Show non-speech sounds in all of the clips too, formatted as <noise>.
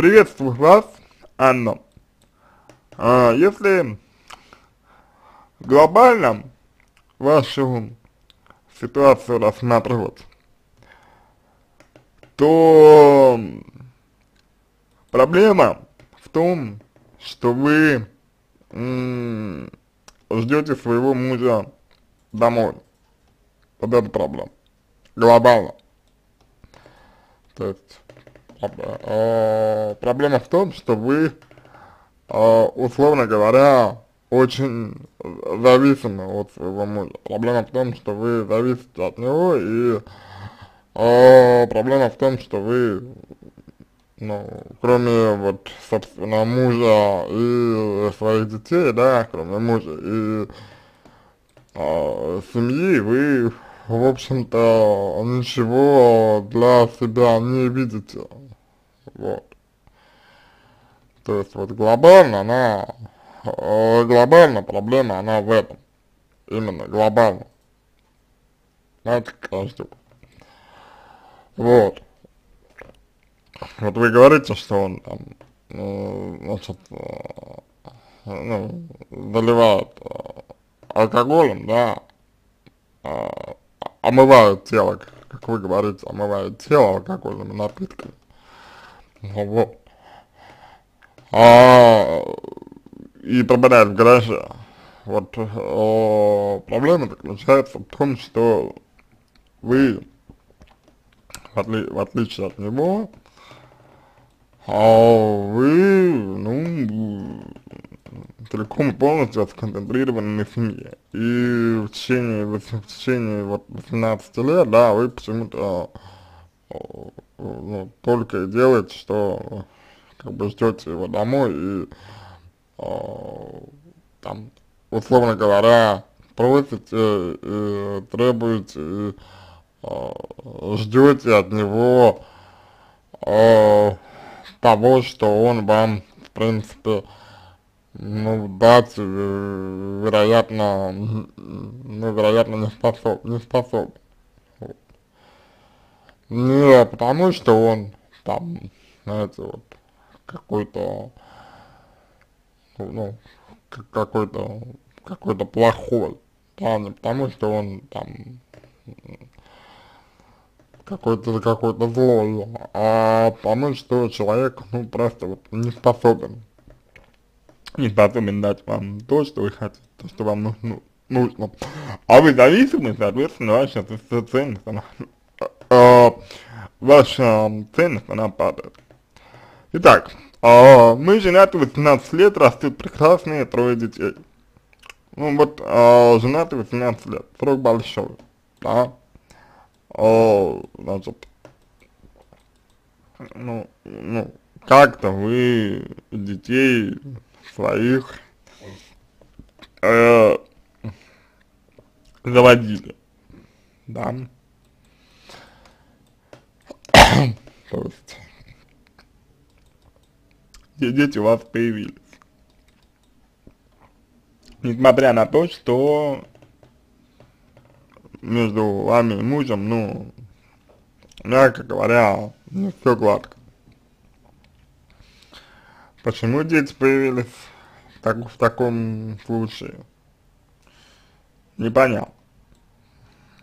Приветствую вас, Анна. А, если глобально вашу ситуацию рассматривать, то проблема в том, что вы ждете своего мужа домой. Вот это проблема. Глобально. То есть э, проблема в том, что вы, э, условно говоря, очень зависимы от своего мужа. Проблема в том, что вы зависите от него, и э, проблема в том, что вы, ну, кроме вот, собственно, мужа и своих детей, да, кроме мужа и э, семьи, вы в общем-то, ничего для себя не видите. Вот. То есть вот глобально она, э, глобально проблема она в этом. Именно глобально. Знаете, какая штука. Вот. Вот вы говорите, что он там, ну, значит, э, ну, заливает алкоголем, да, омывают тело, как вы говорите, омывают тело алкогольными напитками. Ну, вот. А, и пропадает в гараже. Вот о, проблема заключается в том, что вы, в, отли в отличие от него, а вы, ну, целиком и полностью сконцентрированы на семье. И в течение, в течение вот 18 лет, да, вы почему-то ну, только и делаете, что как бы ждете его домой и э, там, условно говоря, просите и требуете и э, ждете от него э, того, что он вам, в принципе, ну, дать, вероятно, ну, вероятно, не способ, не способ. Не потому, что он там, знаете, вот, какой-то, ну, какой-то, какой-то плохой, да, не потому, что он там какой-то какой-то злой, а потому что человек, ну, просто вот не способен не способен дать вам то, что вы хотите, то, что вам нужно. нужно. А вы зависимы, соответственно, ваша ценность, она, э, ваша ценность, она падает. Итак, э, мы женаты 18 лет, растут прекрасные трое детей. Ну вот, э, женаты 18 лет, срок большой, да. Э, значит, ну, ну, как-то вы детей своих э, заводили, да, то есть дети у вас появились. Несмотря на то, что между вами и мужем, ну, мягко говоря, не все гладко. Почему дети появились так, в таком случае? Непонятно.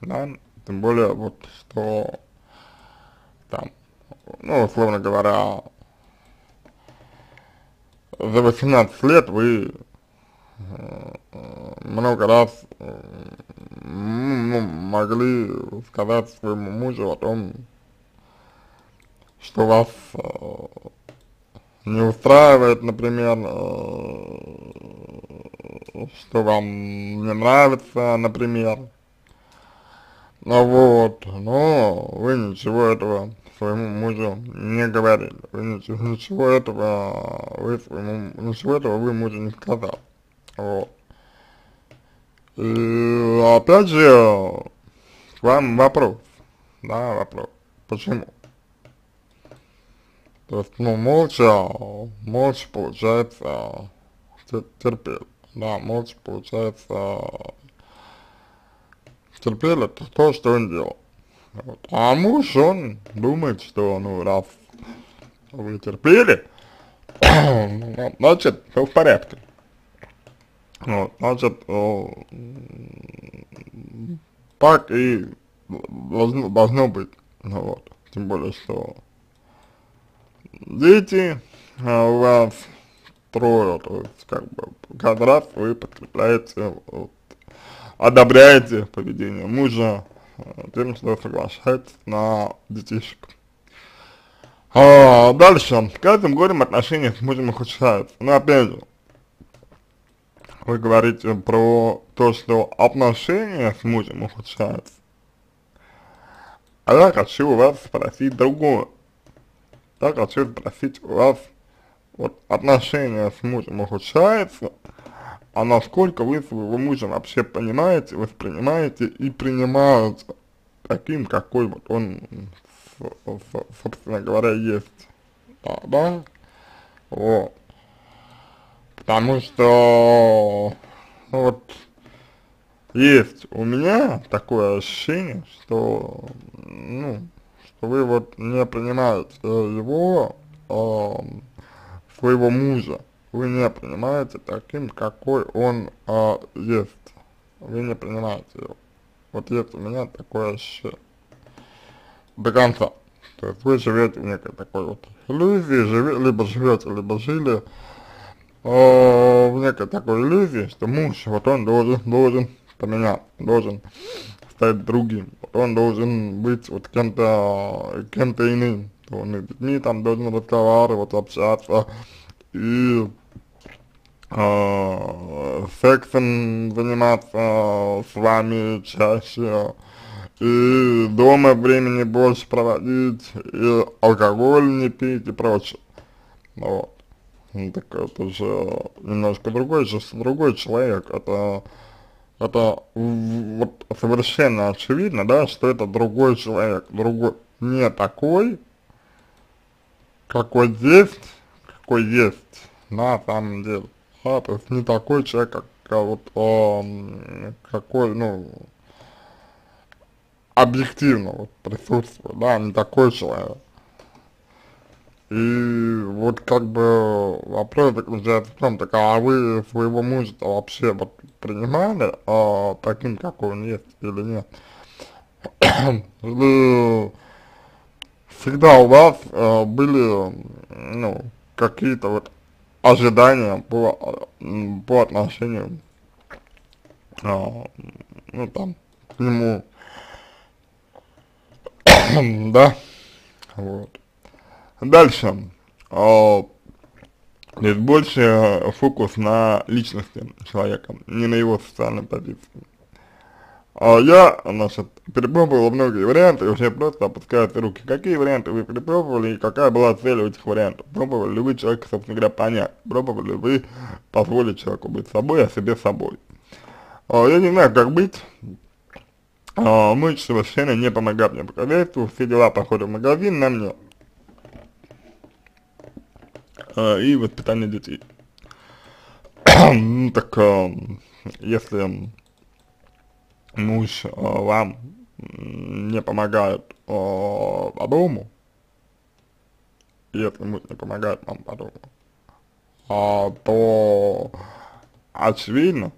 Да, тем более вот, что там, ну, условно говоря, за 18 лет вы э, много раз ну, могли сказать своему мужу о том, что вас э, не устраивает, например, э, что вам не нравится, например. Ну вот, но вы ничего этого своему мужу не говорили. Вы ничего, ничего этого, вы своему, ничего этого вы мужу не сказали. Вот. И опять же, к вам вопрос, да, вопрос. Почему? То есть, ну, молча, молча, получается, терпел. Да, молча, получается, терпел это то, что он делал. Вот. А муж, он думает, что, ну, раз вы терпели, <coughs> значит, все в порядке. Вот, значит, так и должно, должно быть, ну, вот, тем более, что дети а у вас трое, то есть, как бы, каждый раз вы подкрепляете, вот, одобряете поведение мужа тем, что соглашаетесь на детишек. А, дальше, с каждым годом отношения с мужем ухудшаются, но опять же, вы говорите про то, что отношения с мужем ухудшаются. А я хочу у вас спросить другое. Я хочу спросить у вас, вот отношения с мужем ухудшаются, а насколько вы своего мужа вообще понимаете, воспринимаете и принимаете таким, какой вот он, собственно говоря, есть. Да, да? Вот. Потому что вот есть у меня такое ощущение, что, ну, что вы вот не принимаете его, э, своего мужа, вы не принимаете таким, какой он э, есть. Вы не принимаете его. Вот есть у меня такое ощущение. До конца. То есть вы живете в некой такой вот иллюзии, живе, либо живете, либо жили э, в некой такой иллюзии, что муж, вот он должен, должен поменять, должен стать другим, вот он должен быть вот кем-то, кем-то иным, он и с детьми там должен разговаривать, общаться, и э, сексом заниматься с вами чаще, и дома времени больше проводить, и алкоголь не пить и прочее. Вот. Ну, так это же немножко другой, же другой человек, это, это вот совершенно очевидно, да, что это другой человек, другой, не такой, какой есть, какой есть на самом деле, да, то есть не такой человек, как, как вот, э, какой, ну, объективно вот присутствует, да, не такой человек. И вот как бы вопрос заключается в том, так а вы своего мужа вообще вот принимали а, таким, какой он есть или нет? или всегда у вас а, были, ну, какие-то вот ожидания по, по отношению, а, ну, там, к нему, <coughs> да, вот. Дальше. А, здесь больше фокус на личности человека, не на его социальной позиции. А я, значит, перепробовал многие варианты и уже просто опускаются руки. Какие варианты вы перепробовали и какая была цель у этих вариантов? Пробовали ли вы человека, собственно говоря, понять? Пробовали ли вы позволить человеку быть собой, а себе собой? А, я не знаю, как быть. А, мыть совершенно не помогает мне по хозяйству, все дела по ходу в магазин на мне э, и воспитание детей. <coughs> так, э, если муж э, вам не помогает э, по дому, если муж не помогает вам по дому, а, то очевидно,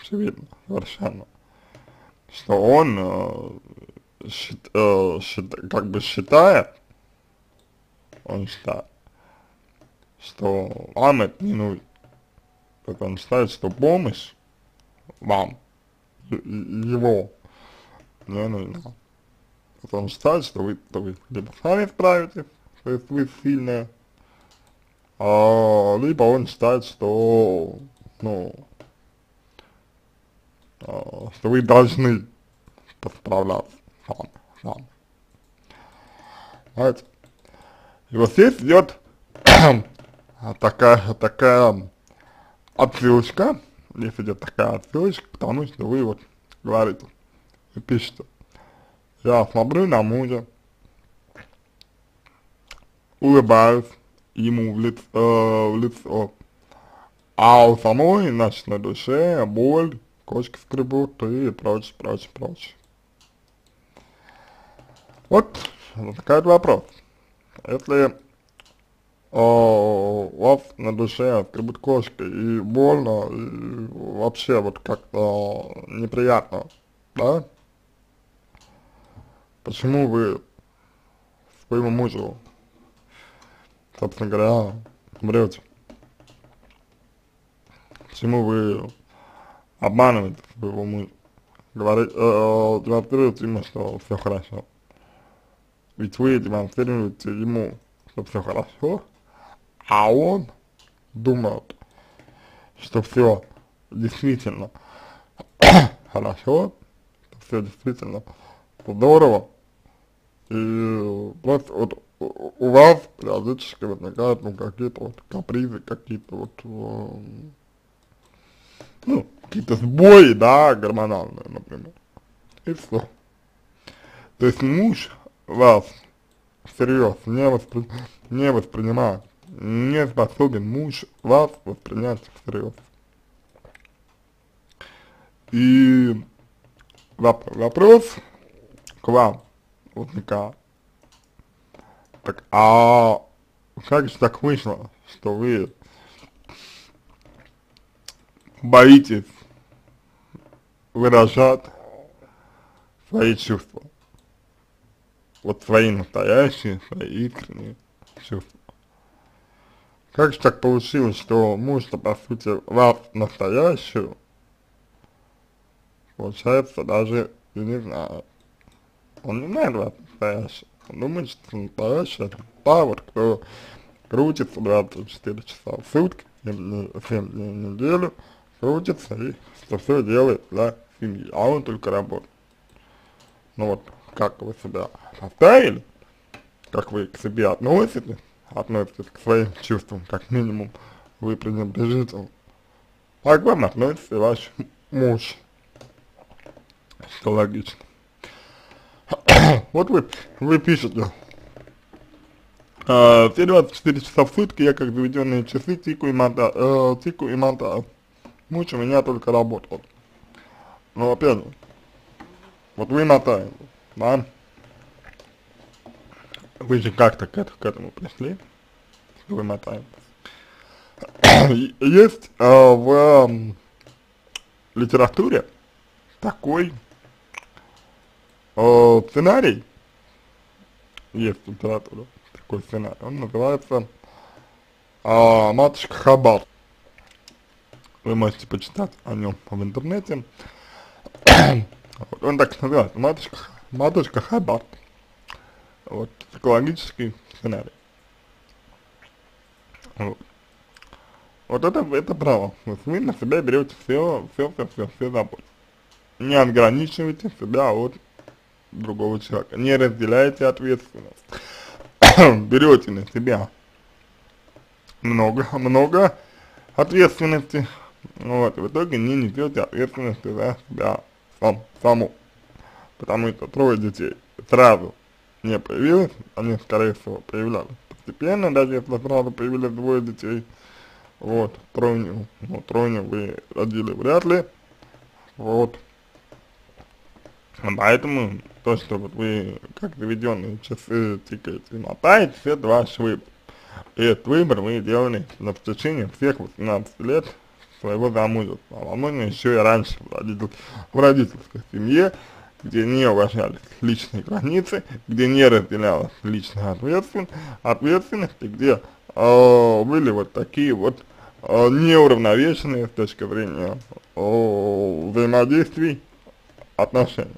очевидно, совершенно, что он э, счит, э, счит, как бы считает, он считает, что вам это не нужно. Так он считает, что помощь вам, его, не нужна. Так он считает, что вы, что вы либо сами справитесь, то есть вы сильная, а, либо он считает, что, ну, а, что вы должны посправляться сами, сами. Знаете, и вот здесь идет <clears throat> такая, такая отсылочка, здесь идет такая отсылочка, потому что вы вот говорите, вы пишете, я смотрю на мужа, улыбаюсь ему в лицо, э, в лицо, а у самой, значит, на душе боль, кошки скребут и прочее, прочее, прочее. Вот, такой вопрос. Если у вас на душе скребут кошки, и больно, и вообще вот как-то неприятно, да? Почему вы своему мужу, собственно говоря, врете? Почему вы обманываете своего мужа? Говорите, э, демонстрируете ему, что все хорошо. Ведь вы демонстрируете ему, что все хорошо, а он думает, что все действительно <coughs> хорошо, все действительно здорово, и просто вот у вас периодически возникают ну какие-то вот капризы, какие-то вот э, ну, какие-то сбои, да, гормональные, например. И все. То есть муж вас всерьез не, воспри... не воспринимает не способен муж вас воспринять всерьез. И воп вопрос к вам возникает. Так, а как же так вышло, что вы боитесь выражать свои чувства? Вот свои настоящие, свои искренние чувства. Как же так получилось, что муж-то, по сути, вас настоящую, получается, даже, я не знаю, он не знает вас настоящую, он думает, что настоящий это та вот, кто крутится 24 часа в сутки, 7 дней в неделю, крутится и что все делает для семьи, а он только работает. Ну вот, как вы себя поставили, как вы к себе относитесь, относитесь к своим чувствам, как минимум, вы пренебрежительно. А к вам относится ваш муж, что логично. <coughs> вот вы, вы пишете, э, все 24 часа в сутки я как заведенные часы тику и мотаю, э, тику и мотаю. Муж у меня только работает. Но опять же, вот вы мотаете, да? Вы же как-то к, к этому пришли, что вы мотаете. <coughs> Есть э, в э, литературе такой э, сценарий, есть литература, такой сценарий, он называется э, «Матушка Хабар». Вы можете почитать о нем в интернете. <coughs> он так называется, «Матушка, матушка Хабар» вот, психологический сценарий. Вот. Вот это, это право. Вот вы на себя берете все, все, все, все, все заботы. Не ограничивайте себя от другого человека. Не разделяйте ответственность. <coughs> берете на себя много, много ответственности. Вот, в итоге не несете ответственности за себя сам, саму. Потому что трое детей сразу не появилось, они, скорее всего, появлялись постепенно, даже если сразу появились двое детей, вот, тройню, ну, тройню вы родили вряд ли, вот, поэтому то, что вот вы, как заведенные часы тикаете и мотаете, это ваш выбор. И этот выбор вы делали на протяжении всех 18 лет своего замужества, а возможно еще и раньше в, родитель, в родительской семье, где не уважались личные границы, где не разделялась личная ответственность, ответственность и где э, были вот такие вот э, неуравновешенные с точки зрения э, взаимодействий отношения.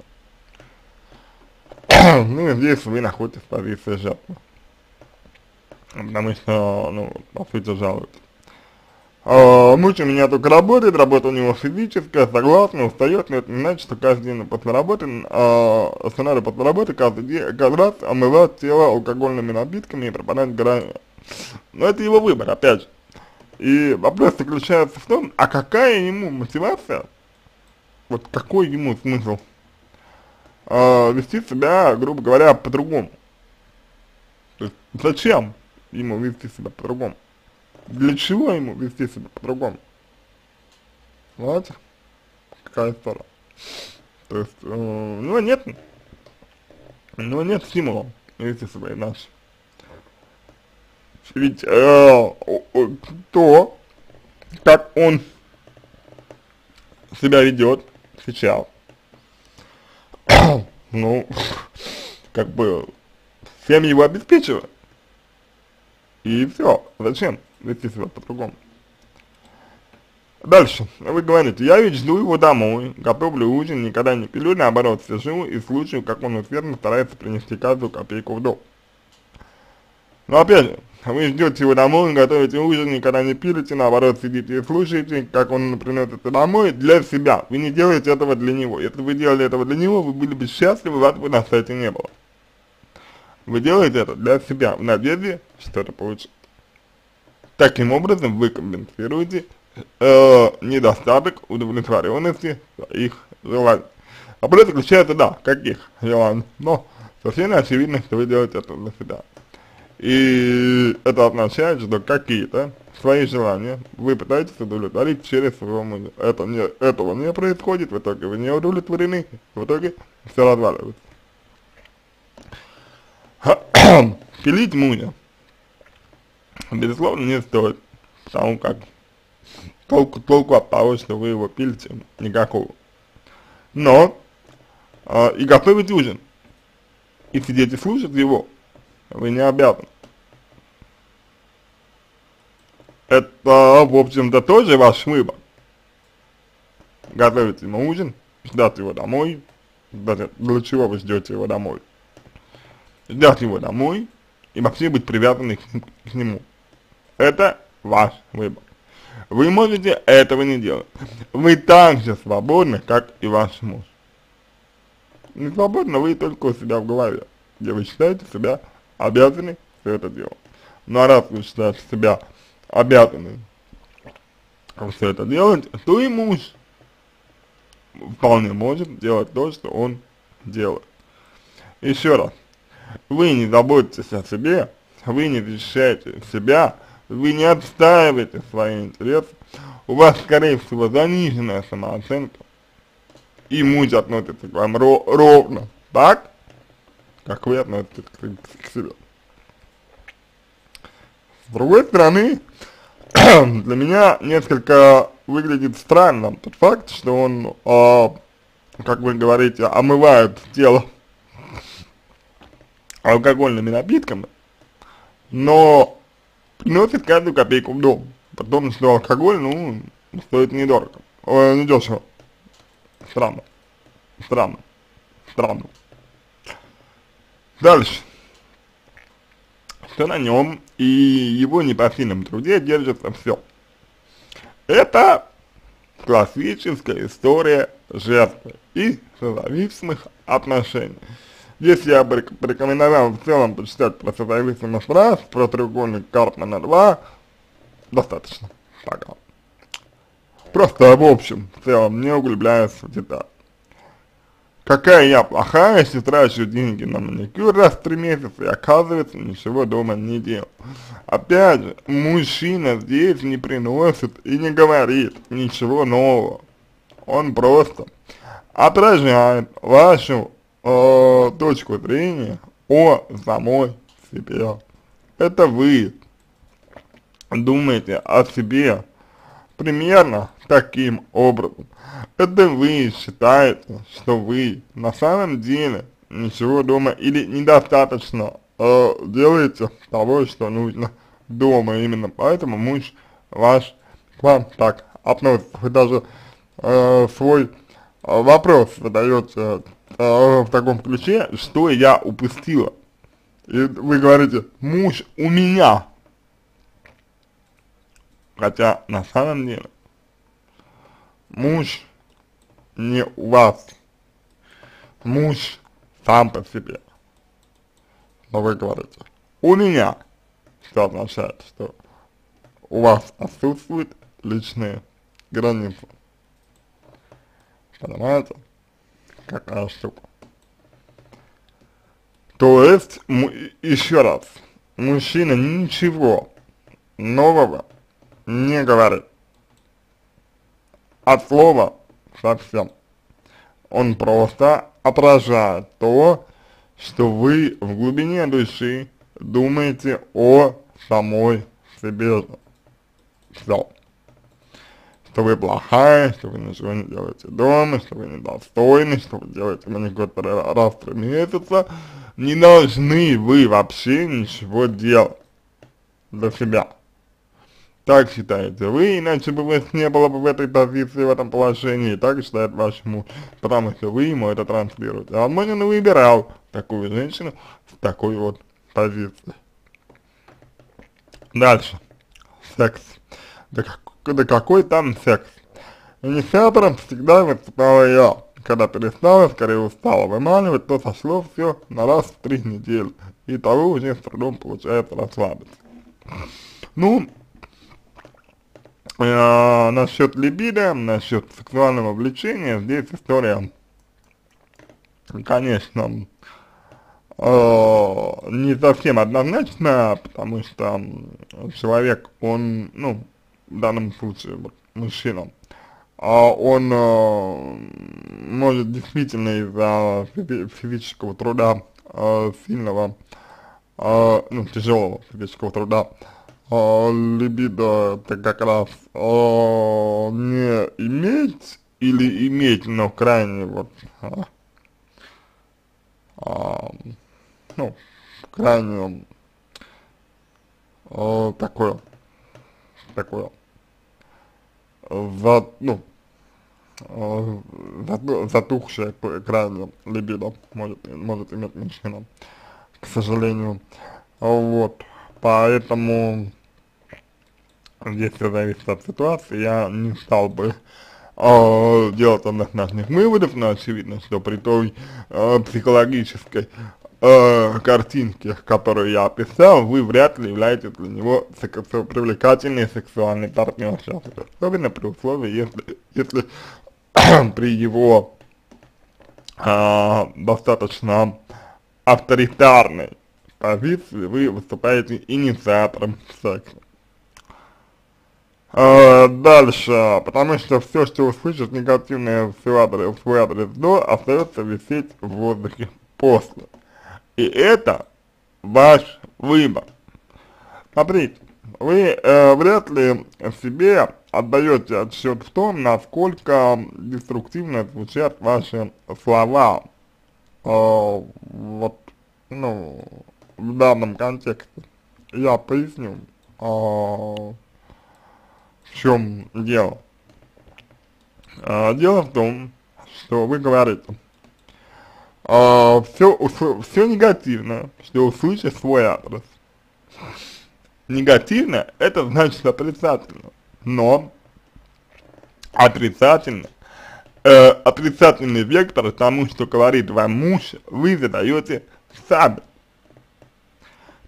<coughs> ну и здесь вы находитесь в позиции жертвы. Потому что, ну, по сути, жалуются. А, муж у меня только работает, работа у него физическая, согласна, устает, но это не значит, что каждый день после работы, а, сценарий после работы каждый день, каждый раз омывать тело алкогольными напитками и пропадать грани. Но это его выбор, опять же. И вопрос заключается в том, а какая ему мотивация, вот какой ему смысл э, вести себя, грубо говоря, по-другому. То есть зачем ему вести себя по-другому? Для чего ему вести себя по-другому? Вот какая история. То есть, э, у него нет, у него нет стимула вести себя иначе. ведь э, то, как он себя ведет сейчас, <coughs> ну, <coughs> как бы, всем его обеспечивает. И все, зачем вести себя по-другому? Дальше. Вы говорите, я ведь жду его домой, готовлю ужин, никогда не пилю, наоборот, сижу и слушаю, как он усердно старается принести каждую копейку в дом. Но опять же, вы ждете его домой, готовите ужин, никогда не пилите, наоборот, сидите и слушаете, как он приносит это домой для себя. Вы не делаете этого для него. Если вы делали этого для него, вы были бы счастливы, вас бы на сайте не было. Вы делаете это для себя, в надежде, что это получится. Таким образом, вы компенсируете э, недостаток удовлетворенности своих желаний. Вопрос заключается, да, каких желаний, но совершенно очевидно, что вы делаете это для себя. И это означает, что какие-то свои желания вы пытаетесь удовлетворить через своего мужа. Это не, этого не происходит, в итоге вы не удовлетворены, в итоге все разваливается. Пилить мужа, безусловно, не стоит, потому как толку, толку от того, что вы его пилите, никакого. Но э, и готовить ужин, и сидеть и слушать его, вы не обязаны. Это, в общем-то, тоже ваш выбор. Готовить ему ужин, ждать его домой, для, чего вы ждете его домой? Ждать его домой и вообще быть привязанным к, к нему. Это ваш выбор. Вы можете этого не делать. Вы так же свободны, как и ваш муж. Не свободны вы только у себя в голове, где вы считаете себя обязаны все это делать. Ну а раз вы считаете себя обязаны все это делать, то и муж вполне может делать то, что он делает. Еще раз, вы не заботитесь о себе, вы не защищаете себя, вы не отстаиваете свои интересы, у вас, скорее всего, заниженная самооценка, и муж относится к вам ровно так, как вы относитесь к, к себе. С другой стороны, <clears throat> для меня несколько выглядит странным тот факт, что он, э, как вы говорите, омывает тело <laughs> алкогольными напитками, но приносит каждую копейку в дом. Потом, что алкоголь, ну, стоит недорого, э, недешево. Странно. Странно. Странно. Дальше. Что на нем и его непосильном труде держится все. Это классическая история жертвы и созависимых отношений. Здесь я бы порекомендовал в целом почитать про созависимость раз, про треугольник Карпмана 2, достаточно, пока. Просто в общем, в целом, не углубляясь в детали какая я плохая, если трачу деньги на маникюр раз в три месяца и оказывается ничего дома не делал. Опять же, мужчина здесь не приносит и не говорит ничего нового. Он просто отражает вашу э, точку зрения о самой себе. Это вы думаете о себе примерно таким образом. Это вы считаете, что вы на самом деле ничего дома или недостаточно э, делаете того, что нужно дома именно, поэтому муж ваш к вам так относится. Вы даже э, свой э, вопрос задаете э, в таком ключе, что я упустила. И вы говорите, муж у меня. Хотя на самом деле муж не у вас. Муж сам по себе. Но вы говорите, у меня, что означает, что у вас отсутствуют личные границы. Понимаете? Какая штука. То есть, еще раз, мужчина ничего нового не говорит. От слова совсем. Он просто отражает то, что вы в глубине души думаете о самой себе все. Что вы плохая, что вы ничего не делаете дома, что вы недостойны, что вы делаете маникюр раз в три месяца. Не должны вы вообще ничего делать для себя. Так считаете вы, иначе бы вас не было бы в этой позиции, в этом положении, так считает ваш муж, потому что вы ему это транслируете. А возможно, выбирал такую женщину в такой вот позиции. Дальше. Секс. Да, как, да какой там секс? Инициатором всегда выступала я. Когда перестала, скорее устала выманивать, то сошло все на раз в три недели. И того уже с трудом получается расслабиться. Ну, э, насчет либидо, насчет сексуального влечения, здесь история, конечно, э, не совсем однозначная, потому что человек, он, ну, в данном случае, вот, мужчина, а он э, может действительно из-за физического труда э, сильного, э, ну, тяжелого физического труда, э, либидо это как раз э, не иметь или иметь, но крайне вот, э, э, ну, крайне э, такое, такое, за, ну, э, затухшее крайне либидо может, может иметь мужчина, к сожалению. Вот, поэтому здесь все зависит от ситуации, я не стал бы э, делать однозначных выводов, но очевидно, что при той э, психологической э, картинке, которую я описал, вы вряд ли являетесь для него секс привлекательный сексуальный партнер, особенно при условии, если, если <clears throat> при его э, достаточно авторитарной позиции вы выступаете инициатором секса. Uh, дальше, потому что все, что услышишь негативное в свой адрес, в свой адрес до, остается висеть в воздухе после. И это ваш выбор. Смотрите, вы э, вряд ли себе отдаете отчет в том, насколько деструктивно звучат ваши слова. Э, вот, ну, в данном контексте. Я поясню. Э, в чем дело? А, дело в том, что вы говорите, а, все, все негативно, что услышишь свой адрес. Негативно, это значит отрицательно, но отрицательно, э, отрицательный вектор тому, что говорит вам муж, вы задаете сами.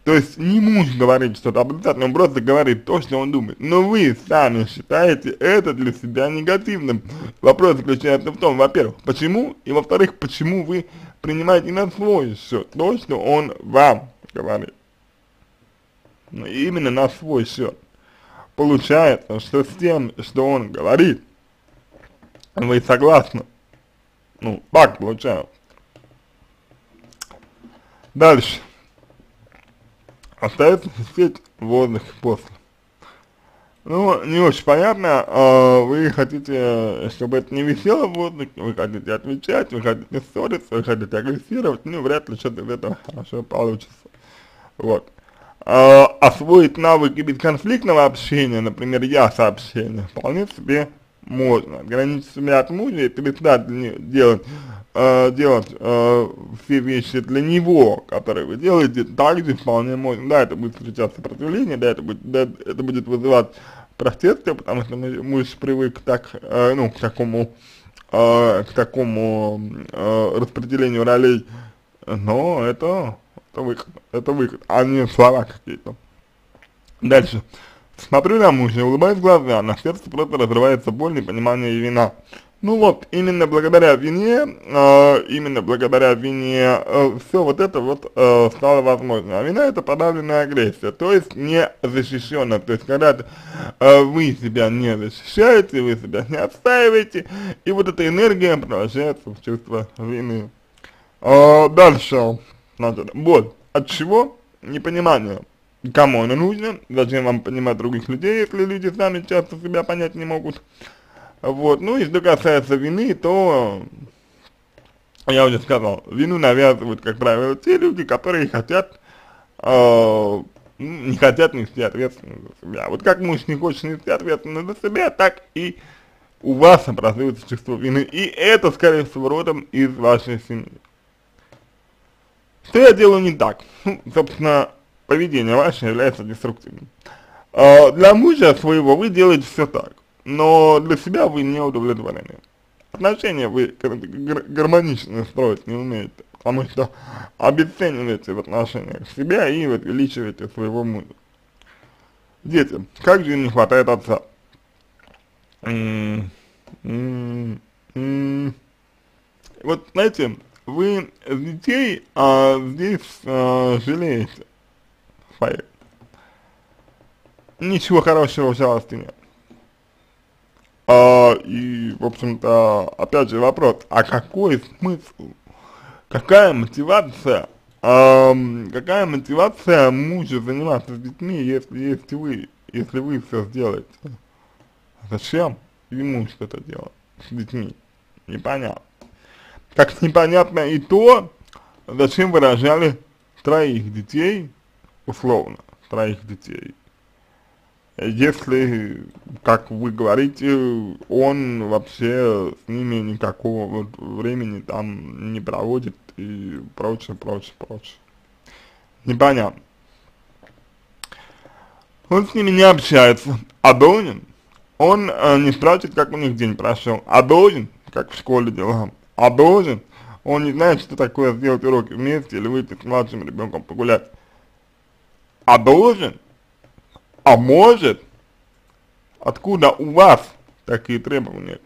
То есть не муж говорит что-то отрицательное, он просто говорит то, что он думает. Но вы сами считаете это для себя негативным. Вопрос заключается в том, во-первых, почему, и во-вторых, почему вы принимаете на свой счет то, что он вам говорит. Ну, именно на свой счет. Получается, что с тем, что он говорит, вы согласны. Ну, так получается. Дальше остается висеть в воздухе после. Ну, не очень понятно, а вы хотите, чтобы это не висело в воздухе, вы хотите отвечать, вы хотите ссориться, вы хотите агрессировать, ну, вряд ли что-то из этого хорошо получится. Вот. А, освоить навыки бесконфликтного общения, например, я сообщение, вполне себе можно. Ограничить себя от мужа и перестать делать э, делать все вещи для него, которые вы делаете, также вполне можно, да, это будет встречать сопротивление, да, это будет, да, это будет вызывать протесты, потому что муж привык так, э, ну, к такому, э, к такому э, распределению ролей, но это, это выход, это выход, а не слова какие-то. Дальше. Смотрю на мужа, улыбаюсь в глаза, на сердце просто разрывается боль, непонимание и вина. Ну вот, именно благодаря вине, э, именно благодаря вине э, все вот это вот э, стало возможно. А вина это подавленная агрессия, то есть не защищенная. То есть когда э, вы себя не защищаете, вы себя не отстаиваете, и вот эта энергия превращается в чувство вины. Э, дальше, значит, боль. От чего? Непонимание. кому оно нужно, зачем вам понимать других людей, если люди сами часто себя понять не могут. Вот, ну и что касается вины, то я уже сказал, вину навязывают, как правило, те люди, которые хотят, э, не хотят нести ответственность за себя. Вот как муж не хочет нести ответственность за себя, так и у вас образуется чувство вины. И это, скорее всего, родом из вашей семьи. Что я делаю не так? Ну, собственно, поведение ваше является деструктивным. Э, для мужа своего вы делаете все так, но для себя вы не удовлетворены. Отношения вы гармонично строить не умеете, потому что обесцениваете в отношениях себя и увеличиваете своего мужа. Дети, как же не хватает отца? Вот знаете, вы детей а, здесь а, жалеете. Ничего хорошего в жалости нет. А, и, в общем-то, опять же вопрос, а какой смысл, какая мотивация, а, какая мотивация мужа заниматься с детьми, если есть вы, если вы все сделаете? Зачем ему что-то делать с детьми? Непонятно. Как непонятно и то, зачем выражали троих детей, условно, троих детей. Если, как вы говорите, он вообще с ними никакого вот времени там не проводит и прочее, прочее, прочее. Непонятно. Он с ними не общается, а должен. Он э, не спрашивает, как у них день прошел, а должен, как в школе дела а должен, он не знает, что такое сделать уроки вместе или выйти с младшим ребенком погулять, а должен, а может, откуда у вас такие требования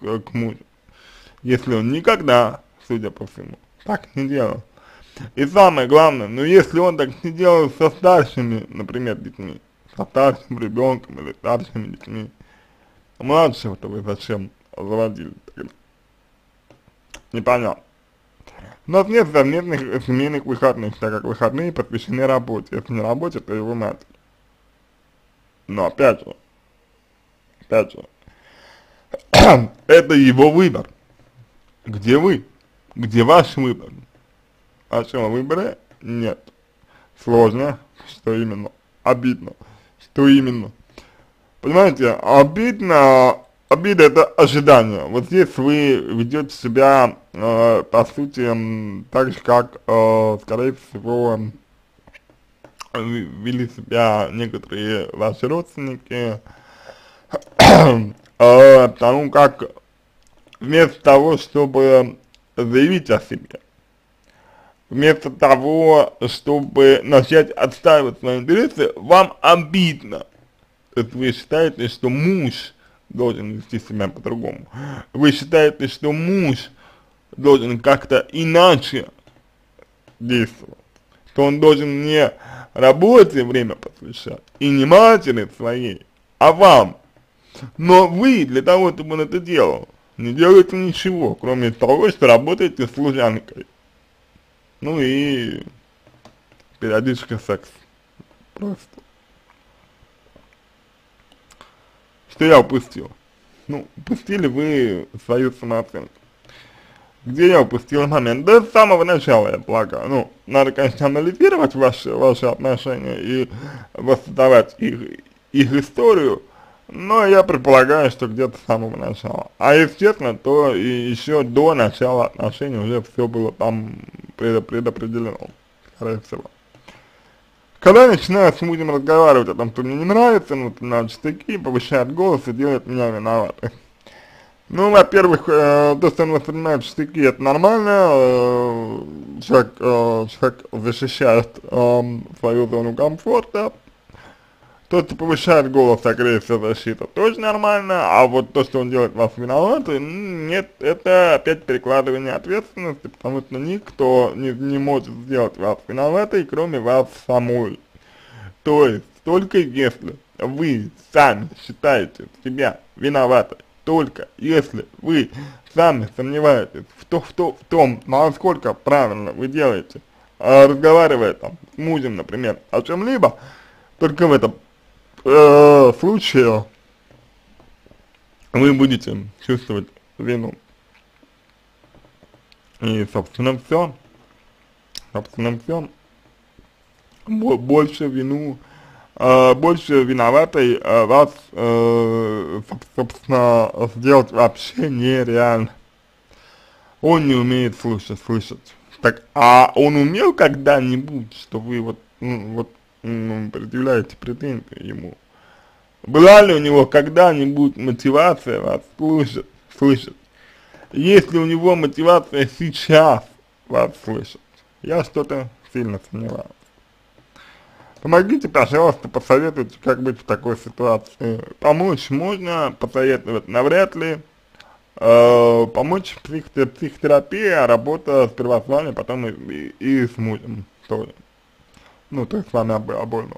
к, к, мужу, если он никогда, судя по всему, так не делал. И самое главное, ну если он так не делал со старшими, например, детьми, со старшим ребенком или старшими детьми, младшего-то вы зачем заводили тогда? непонятно. У нас нет совместных семейных выходных, так как выходные посвящены работе. Если не работе, то его мать. Но опять же, опять же, <clears throat> это его выбор. Где вы? Где ваш выбор? Вашего выбора нет. Сложно, что именно? Обидно. Что именно? Понимаете, обидно обида это ожидание. Вот здесь вы ведете себя, э, по сути, так же, как, э, скорее всего, вели себя некоторые ваши родственники, э, <clears throat> потому как вместо того, чтобы заявить о себе, вместо того, чтобы начать отстаивать свои интересы, вам обидно. То есть вы считаете, что муж должен вести себя по-другому. Вы считаете, что муж должен как-то иначе действовать, что он должен не работе время посвящать и не матери своей, а вам. Но вы для того, чтобы он это делал, не делаете ничего, кроме того, что работаете служанкой. Ну и периодически секс. Просто. Что я упустил? Ну, упустили вы свою самооценку. Где я упустил момент? Да с самого начала, я полагаю. Ну, надо, конечно, анализировать ваши, ваши отношения и воссоздавать их, их историю, но я предполагаю, что где-то с самого начала. А если честно, то и еще до начала отношений уже все было там предопределено, скорее всего. Когда я начинаю с мужем разговаривать о том, что мне не нравится, ну, на штыки, повышает голос и делает меня виноватым. Ну, во-первых, э, то, что он воспринимает штыки, это нормально, э, человек, э, человек защищает э, свою зону комфорта, то, что повышает голос, агрессия, защита, тоже нормально, а вот то, что он делает вас виноватым, нет, это опять перекладывание ответственности, потому что никто не, не может сделать вас виноватой, кроме вас самой. То есть, только если вы сами считаете себя виноватой, только если вы сами сомневаетесь в, то, в, то, в том, насколько правильно вы делаете э, разговаривая там с мужем, например, о чем-либо, только в этом э, случае вы будете чувствовать вину. И, собственно, все. Собственно, все. Больше вину, больше виноватой э, вас, э, собственно, сделать вообще нереально. Он не умеет слушать, слышать. Так, а он умел когда-нибудь, что вы вот, ну, вот, ну, предъявляете претензии ему? Была ли у него когда-нибудь мотивация вас слышать, слышать? Есть ли у него мотивация сейчас вас слышать? Я что-то сильно сомневаюсь. Помогите, пожалуйста, посоветуйте, как быть в такой ситуации. Помочь можно, посоветовать навряд ли. Э, помочь псих, психотерапия, работа сперва с вами, потом и, и, и с мужем тоже. Ну, то есть с вами об, обоим.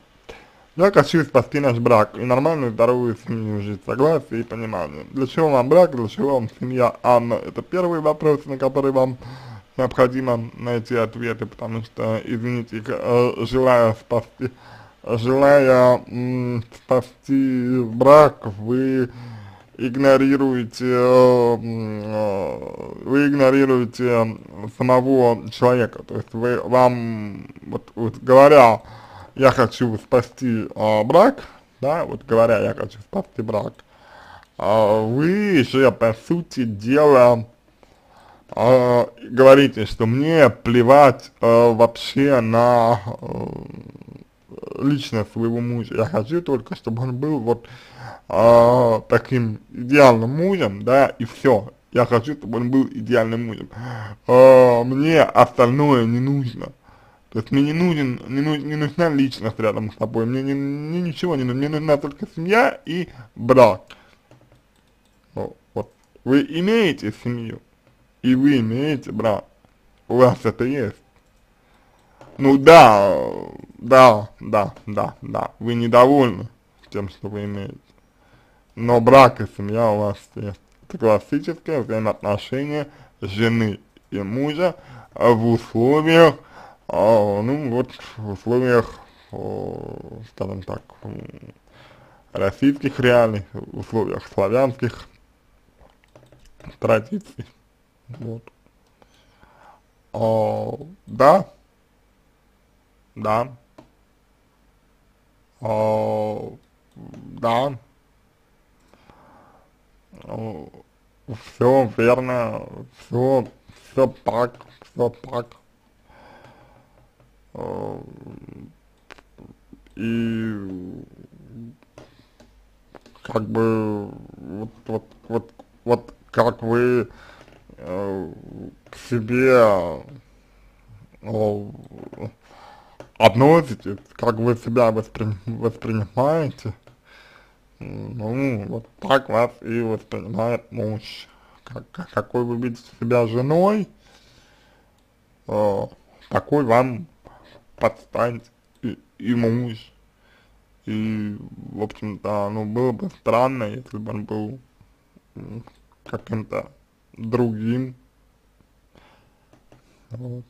Я хочу спасти наш брак и нормальную здоровую семью жить, согласие и понимание. Для чего вам брак, для чего вам семья, Анна? Это первый вопрос, на который вам необходимо найти ответы, потому что, извините, э, желая спасти, желая спасти брак, вы игнорируете, э, э, вы игнорируете самого человека, то есть вы, вам, вот, вот говоря, я хочу спасти э, брак, да, вот говоря, я хочу спасти брак, э, вы же, по сути дела, э, говорите, что мне плевать э, вообще на э, личность своего мужа. Я хочу только, чтобы он был вот э, таким идеальным мужем, да, и все. Я хочу, чтобы он был идеальным мужем. Э, мне остальное не нужно. То есть мне не нужен, не, ну, не нужна личность рядом с тобой, мне, не, мне ничего не нужно, мне нужна только семья и брак. Вот. Вы имеете семью, и вы имеете брак, у вас это есть. Ну да, да, да, да, да, вы недовольны тем, что вы имеете. Но брак и семья у вас есть. Это классическое взаимоотношение жены и мужа в условиях, а, ну вот, в условиях, скажем так, российских реалий, в условиях славянских традиций. Вот. О, да. Да. О, да. О, все верно, все, все так, все так. О, и как бы вот, вот, вот, вот как вы э, к себе э, относитесь, как вы себя воспри воспринимаете, ну, вот так вас и воспринимает муж. Как, какой вы видите себя женой, э, такой вам подстанет и, и муж. И, в общем-то, ну, было бы странно, если бы он был каким-то другим. Вот.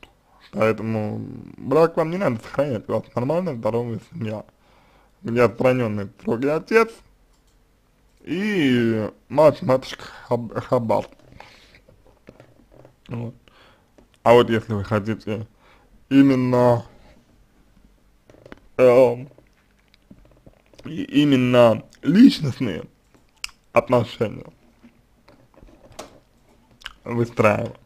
Поэтому брак вам не надо сохранять, у вас нормальная, здоровая семья, где отстраненный строгий отец и мать, матушка хаб, Хабар. Вот. А вот если вы хотите именно э, именно личностные отношения, выстраивать.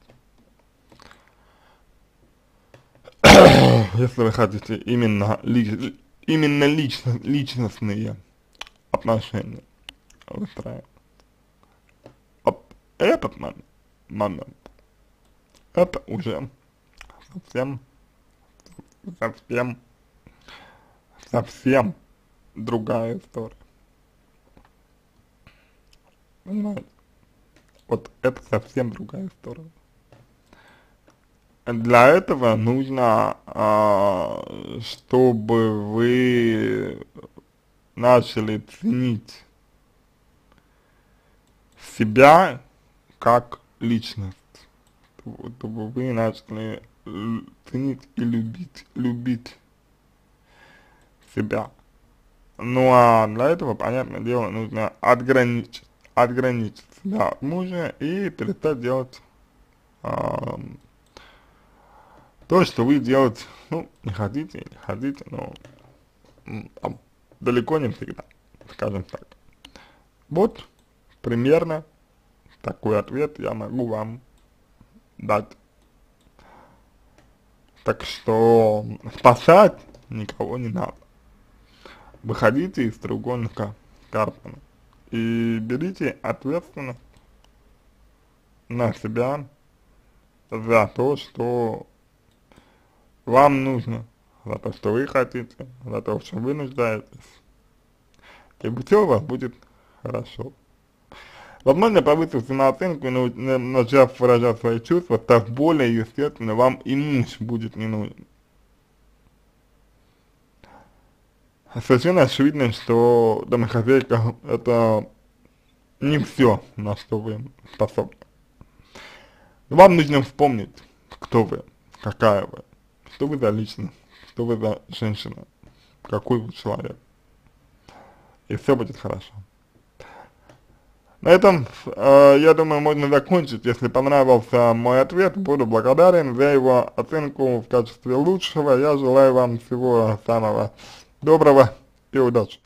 <coughs> Если вы хотите именно, лич, именно лично, личностные отношения выстраивать. Вот этот момент, момент это уже совсем, совсем, совсем другая история. Понимаете? Вот это совсем другая история. Для этого нужно, а, чтобы вы начали ценить себя как личность, чтобы вы начали ценить и любить, любить себя. Ну а для этого, понятное дело, нужно отграничить, отграничить себя от мужа и перестать делать а, то, что вы делать, ну, не хотите, не хотите, но а, далеко не всегда, скажем так. Вот примерно такой ответ я могу вам дать. Так что спасать никого не надо. Выходите из треугольника Карпмана и берите ответственность на себя за то, что вам нужно, за то, что вы хотите, за то, что вы нуждаетесь. И все у вас будет хорошо. Возможно, повысив самооценку и начав выражать свои чувства, так более естественно вам и муж будет не нужен. Совершенно очевидно, что домохозяйка это не все, на что вы способны. Вам нужно вспомнить, кто вы, какая вы, что вы за личность, что вы за женщина, какой вы человек. И все будет хорошо. На этом, э, я думаю, можно закончить. Если понравился мой ответ, буду благодарен за его оценку в качестве лучшего. Я желаю вам всего самого доброго и удачи.